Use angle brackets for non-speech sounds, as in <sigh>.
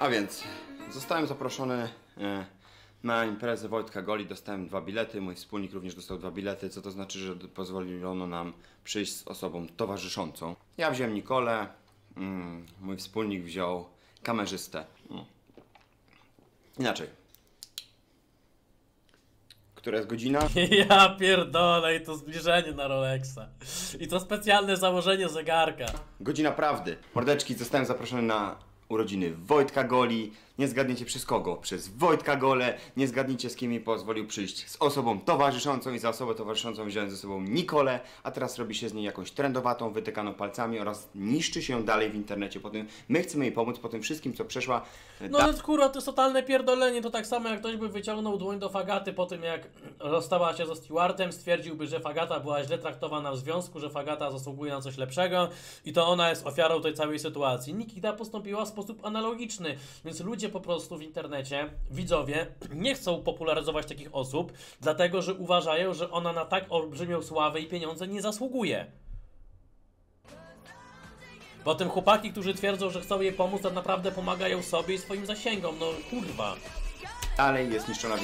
A więc zostałem zaproszony e, na imprezę Wojtka Goli, dostałem dwa bilety, mój wspólnik również dostał dwa bilety, co to znaczy, że pozwolono nam przyjść z osobą towarzyszącą. Ja wziąłem Nikolę, mm, mój wspólnik wziął kamerzystę. Mm. Inaczej. Która jest godzina? <laughs> Ja pierdolę i to zbliżenie na Rolexa. I to specjalne założenie zegarka. Godzina prawdy. Mordeczki, zostałem zaproszony na urodziny Wojtka Goli. Nie zgadniecie przez kogo? Przez Wojtka Gole. Nie zgadniecie z kim mi pozwolił przyjść. Z osobą towarzyszącą i za osobę towarzyszącą wziąłem ze sobą Nikolę, a teraz robi się z niej jakąś trendowatą, wytykaną palcami oraz niszczy się dalej w internecie. Po tym my chcemy jej pomóc po tym wszystkim, co przeszła. No ale kurwa, to jest totalne pierdolenie. To tak samo jak ktoś by wyciągnął dłoń do Fagaty po tym jak rozstała się ze Stewardem, stwierdziłby, że Fagata była źle traktowana w związku, że Fagata zasługuje na coś lepszego i to ona jest ofiarą tej całej sytuacji. Nikita postąpiła w sposób analogiczny, więc ludzie po prostu w internecie, widzowie, <clears throat> nie chcą popularyzować takich osób, dlatego że uważają, że ona na tak olbrzymią sławę i pieniądze nie zasługuje. Potem chłopaki, którzy twierdzą, że chcą jej pomóc, tak naprawdę pomagają sobie i swoim zasięgom. No kurwa. dalej jest niszczona.